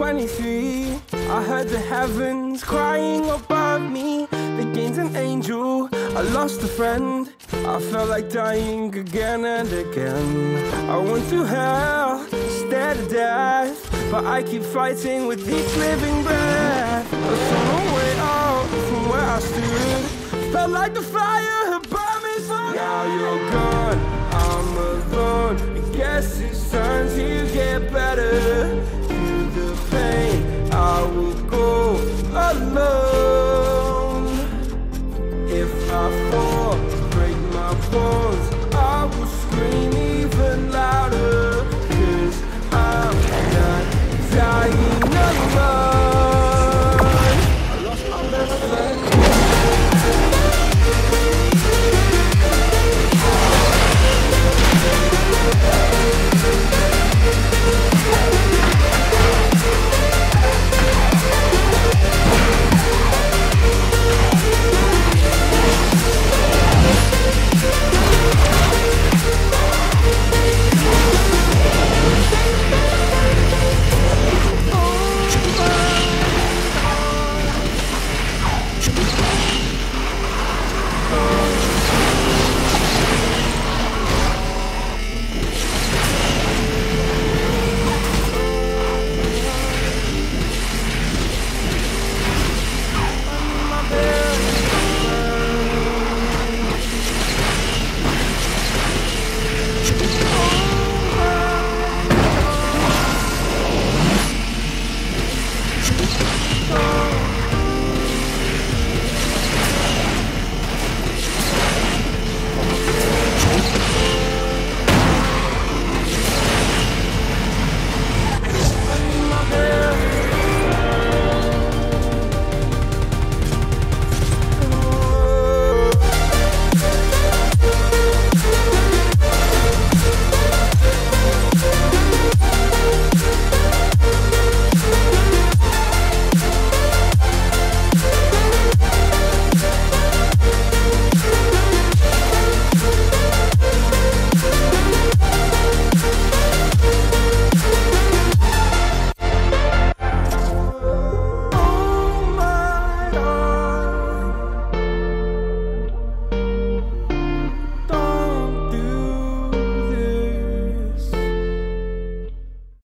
23. I heard the heavens crying above me. They gained an angel. I lost a friend. I felt like dying again and again. I went through hell, stared at death. But I keep fighting with each living breath. I saw way out from where I stood. Felt like the fire had burned me so Now you're